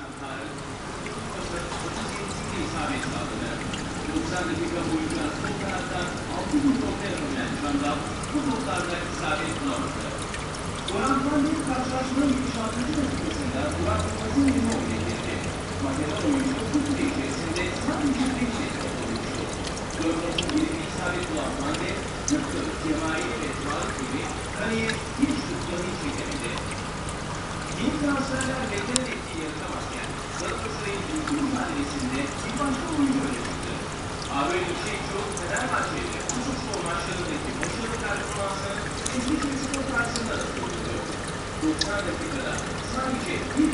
ulaşan Tarık, Kasımpaşa 37'sinde isabet sağladı. 90 dakika boyunca sol taraftan 6 gün topla yapamayan Çandal, bu toplarda isabet bulamadı. Orhan Pandey karşılaşmanın 76. dakikasında Burak Yılmaz'ın yerine oynayabildi. Makedon oyuncu süre içerisinde sadece 5 kez olmuştu. Dörtos'un yerine isabet bulan Pandey, tıpkı Cemail ve Tarık gibi kaleye hiç tuttuğunu çekemedi. Yeni transferler beklenen yaratamazken Galatasaray'ın ilk mücadelesinde bir başka oyuncu öne çıktı. Ağabey Şekço, Fenerbahçe ile Bursaspor maçlarındaki başarılı performansını Eskişehir Spor karşısında da sürdürdü. 90 dakikada sadece bir